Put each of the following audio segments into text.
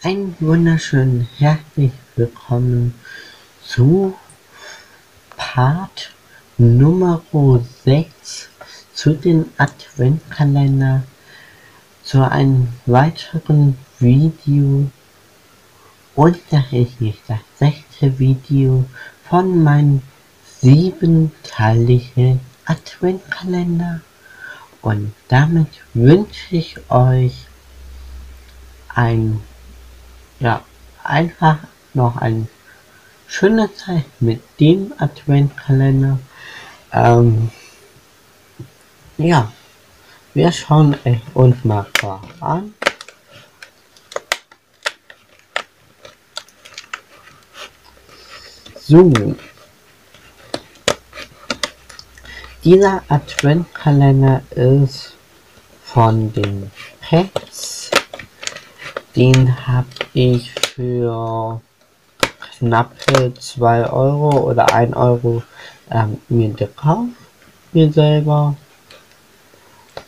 Ein wunderschön herzlich willkommen zu Part Nummer 6 zu den Adventkalender zu einem weiteren Video. Und das ist nicht das sechste Video von meinem siebenteiligen Adventkalender. Und damit wünsche ich euch ein ja, einfach noch eine schöne Zeit mit dem Adventkalender. Ähm, ja, wir schauen uns mal an. So. Dieser Adventkalender ist von den Pets den habe ich für knappe 2 Euro oder 1 Euro ähm, mir gekauft, mir selber.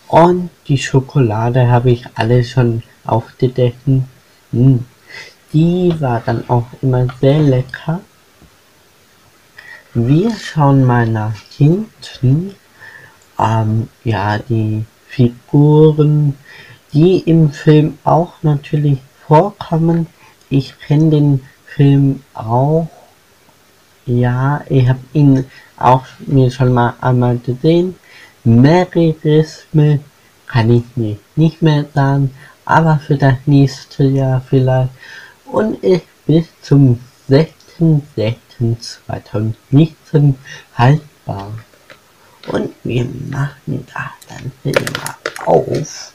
Und die Schokolade habe ich alle schon aufgedeckt. Hm. Die war dann auch immer sehr lecker. Wir schauen mal nach hinten. Ähm, ja, die Figuren die im Film auch natürlich vorkommen. Ich kenne den Film auch. Ja, ich habe ihn auch mir schon mal einmal gesehen. Mechanisme kann ich mir nicht mehr sagen, aber für das nächste Jahr vielleicht. Und ich bis zum 6.6.2019 haltbar. Und wir machen das dann immer auf.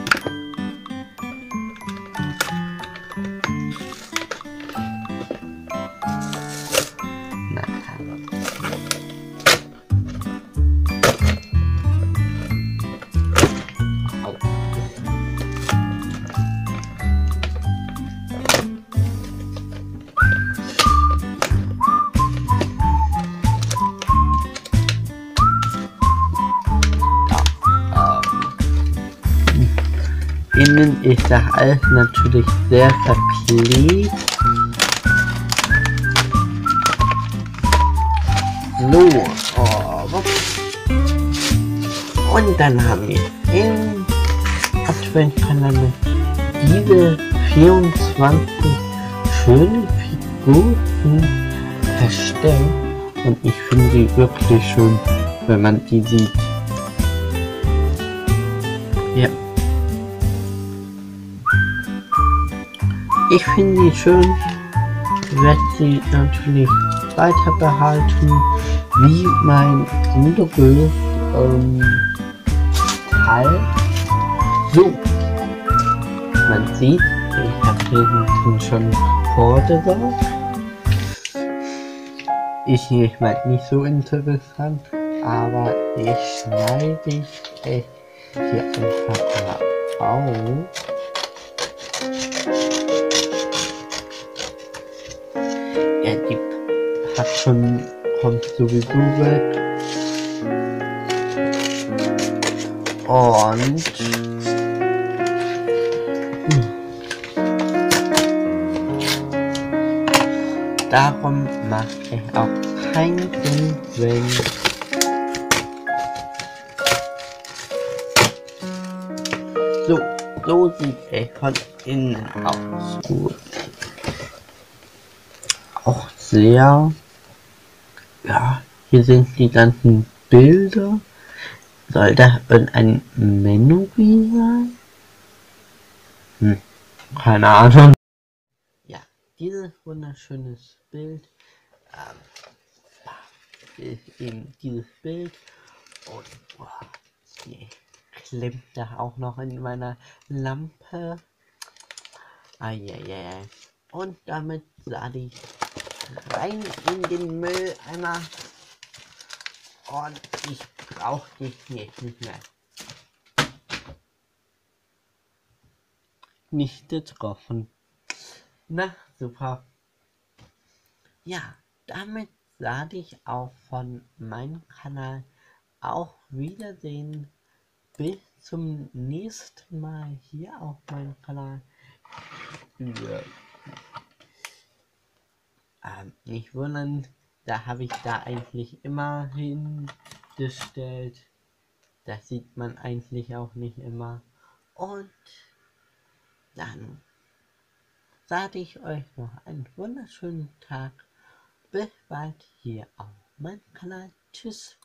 Innen ist das alles natürlich sehr verklebt. So, oh, und dann haben wir im Adventkalender diese 24 schöne Figuren verstellt und ich finde die wirklich schön, wenn man die sieht. Ja. Ich finde sie schön, werde sie natürlich weiter behalten, wie mein Ruderbild ähm, Teil. So, man sieht, ich habe hinten schon vorgesagt. Ist nicht mal nicht so interessant, aber ich schneide ich hier einfach mal auf. Schon, kommt sowieso weg. Und darum mache ich auch keinen Sinn, so, so sieht er von innen aus. Gut auch sehr, ja, hier sind die ganzen Bilder. Soll da irgendein Menü sein? Hm, keine Ahnung. Ja, dieses wunderschönes Bild ähm, ist eben dieses Bild und boah, die klemmt da auch noch in meiner Lampe. Eieiei. Und damit lade ich rein in den Mülleimer. Und ich brauche dich nicht, nicht mehr. Nicht getroffen. Na, super. Ja, damit sage ich auch von meinem Kanal auch Wiedersehen. Bis zum nächsten Mal hier auf meinem Kanal. Ja. Ähm, nicht wundern, da habe ich da eigentlich immer hingestellt. Das sieht man eigentlich auch nicht immer. Und dann sage ich euch noch einen wunderschönen Tag. Bis bald hier auf meinem Kanal. Tschüss.